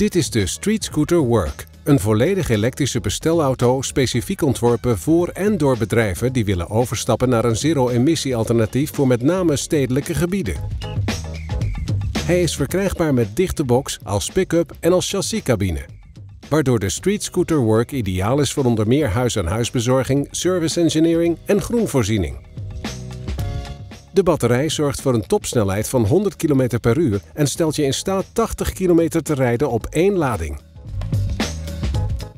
Dit is de Street Scooter Work, een volledig elektrische bestelauto specifiek ontworpen voor en door bedrijven die willen overstappen naar een zero-emissie alternatief voor met name stedelijke gebieden. Hij is verkrijgbaar met dichte box, als pick-up en als chassiscabine. Waardoor de Street Scooter Work ideaal is voor onder meer huis-aan-huisbezorging, service engineering en groenvoorziening. De batterij zorgt voor een topsnelheid van 100 km per uur en stelt je in staat 80 km te rijden op één lading.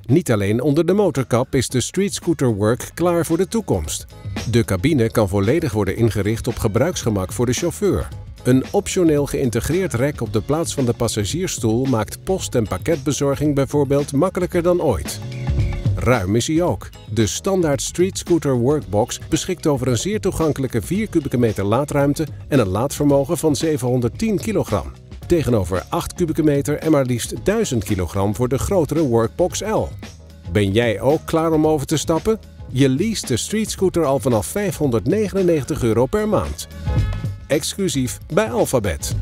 Niet alleen onder de motorkap is de Street Scooter Work klaar voor de toekomst. De cabine kan volledig worden ingericht op gebruiksgemak voor de chauffeur. Een optioneel geïntegreerd rek op de plaats van de passagiersstoel maakt post- en pakketbezorging bijvoorbeeld makkelijker dan ooit. Ruim is hij ook. De standaard Street Scooter Workbox beschikt over een zeer toegankelijke 4 kubieke meter laadruimte en een laadvermogen van 710 kilogram. Tegenover 8 kubieke meter en maar liefst 1000 kilogram voor de grotere Workbox L. Ben jij ook klaar om over te stappen? Je leest de Street Scooter al vanaf 599 euro per maand. Exclusief bij Alphabet.